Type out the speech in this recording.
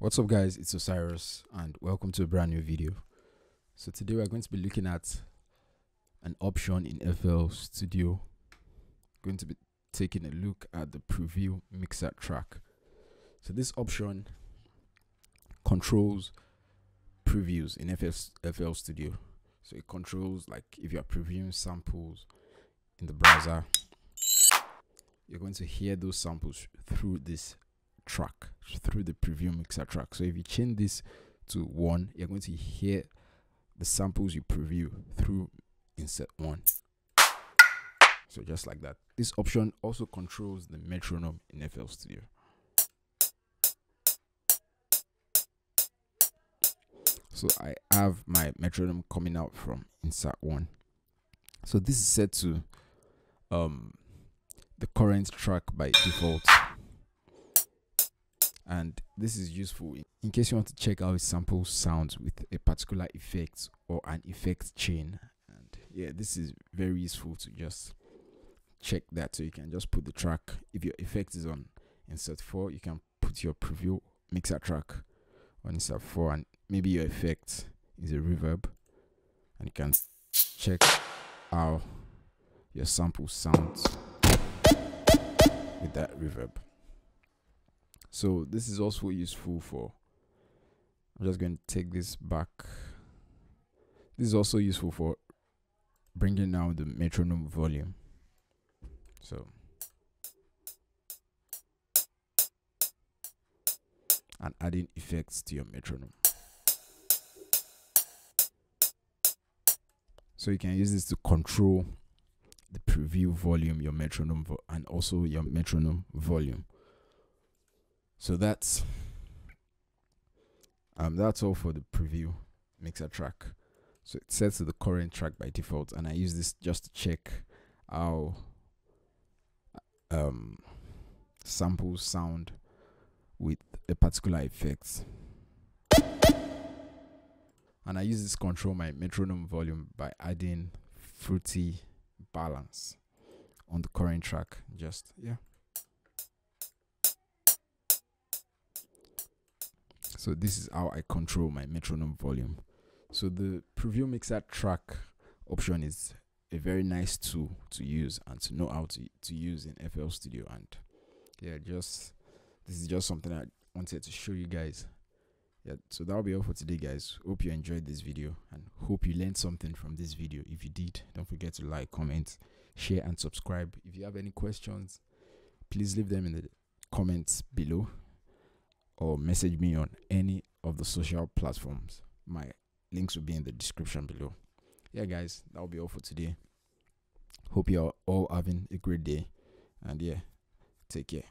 What's up guys, it's Osirus and welcome to a brand new video. So today we're going to be looking at an option in FL Studio. Going to be taking a look at the preview mixer track. So this option controls previews in FL, FL Studio. So it controls like if you're previewing samples in the browser, you're going to hear those samples through this track through the preview mixer track. So if you change this to one, you're going to hear the samples you preview through insert one. So just like that. This option also controls the metronome in FL Studio. So I have my metronome coming out from insert one. So this is set to um the current track by default and this is useful in case you want to check how a sample sounds with a particular effect or an effect chain. And yeah this is very useful to just check that. So you can just put the track if your effect is on insert 4 you can put your preview mixer track on insert 4 and maybe your effect is a reverb. And you can check how your sample sounds with that reverb so this is also useful for i'm just going to take this back. This is also useful for bringing down the metronome volume. So and adding effects to your metronome. So you can use this to control the preview volume your metronome and also your metronome volume so that's um that's all for the preview mixer track. So it sets to the current track by default and i use this just to check how um samples sound with a particular effect. And i use this control my metronome volume by adding fruity balance on the current track just yeah so this is how I control my metronome volume. So the preview mixer track option is a very nice tool to use and to know how to, to use in FL Studio. And yeah just this is just something I wanted to show you guys. Yeah so that'll be all for today guys. Hope you enjoyed this video and hope you learned something from this video. If you did don't forget to like comment share and subscribe. If you have any questions please leave them in the comments below or message me on any of the social platforms. My links will be in the description below. Yeah, guys, that will be all for today. Hope you're all having a great day. And yeah, take care.